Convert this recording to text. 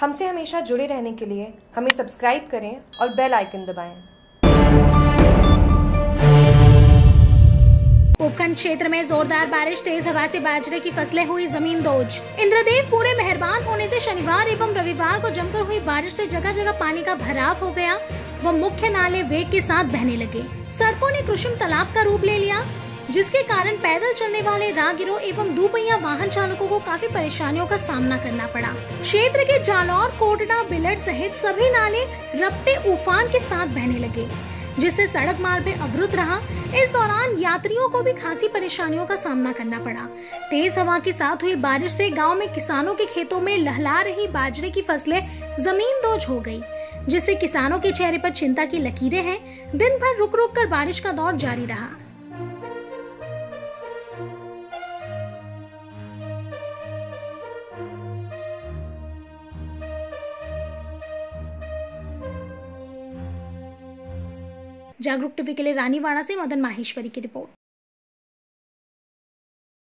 हमसे हमेशा जुड़े रहने के लिए हमें सब्सक्राइब करें और बेल आइकन दबाएँ। उपखंड क्षेत्र में जोरदार बारिश, तेज हवा से बाजरे की फ़सलें हुई, ज़मीन दोज। इंद्रदेव पूरे मेहरबान होने से शनिवार एवं रविवार को जमकर हुई बारिश से जगह जगह पानी का भराव हो गया। व मुख्य नाले वेग के साथ बहने लगे। सड़कों ने कृष्ण तालाब का रूप ले लिया। जिसके कारण पैदल चलने वाले राहगीरों एवं दुपहिया वाहन चालकों को काफ़ी परेशानियों का सामना करना पड़ा। क्षेत्र के जालौर, कोटड़ा बिलट सहित सभी नाले रपटे उफान के साथ बहने लगे, जिससे सड़क मार्ग में अवरुद्ध रहा। इस दौरान यात्रियों को भी खासी परेशानियों का सामना करना पड़ा। तेज हवा के साथ हुई बारिश से गाँव में किसानों के खेतों में लहला रही बाजरे की फ़सलें ज़मीन दोज हो गई, जिससे किसानों के चेहरे पर चिंता की लकीरें हैं। दिन भर रुक रुक कर बारिश का दौर जारी रहा। जागरूक टीवी के लिए रानीवाड़ा से मदन माहेश्वरी की रिपोर्ट।